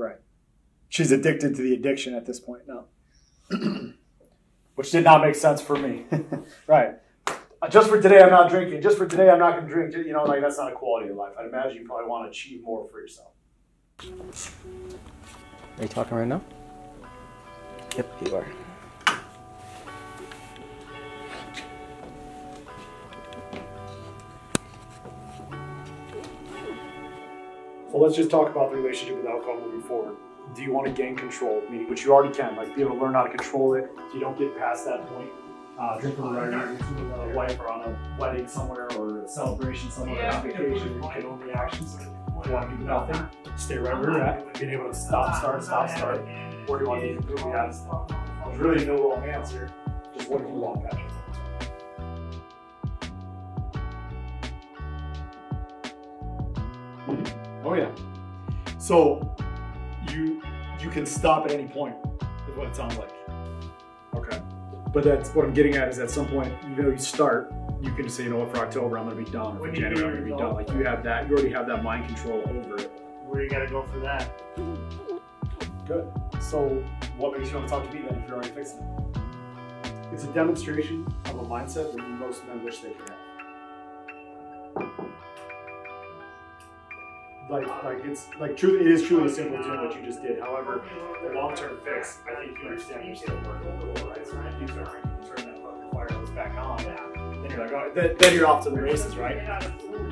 Right. She's addicted to the addiction at this point now. Which did not make sense for me. right. Just for today, I'm not drinking. Just for today, I'm not going to drink. You know, like that's not a quality of life. I'd imagine you probably want to achieve more for yourself. Are you talking right now? Yep, you are. So let's just talk about the relationship with alcohol moving forward. Do you want to gain control, meaning which you already can, like be able to learn how to control it so you don't get past that point? Uh, drinking with a wife or on a wedding somewhere or a celebration somewhere or on vacation, you can the actions. You want to do nothing, stay right where you're at, being able to stop, start, stop, start. Or do you want to be completely out of stop? There's really no wrong answer. Just what do you want, Patrick? Oh yeah. So you you can stop at any point, is what it sounds like. Okay. But that's what I'm getting at is at some point, you know, you start, you can say, you know what, for October I'm gonna be done, or for January I'm gonna be done. Like you have that, you already have that mind control over it. Where you gotta go for that? Good. So what makes you want to talk to me then if you're already fixing it? It's a demonstration of a mindset that most men wish they could have. Like, like it's like truly, it is truly simple doing what you just did. However, the long-term fix, I think you understand you're still working? So when you turn that fucking fire back on, then you're like, oh, then, then you're off to the races, right?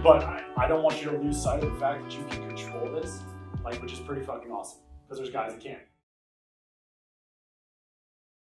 But I don't want you to lose sight of the fact that you can control this, like, which is pretty fucking awesome. Because there's guys that can't.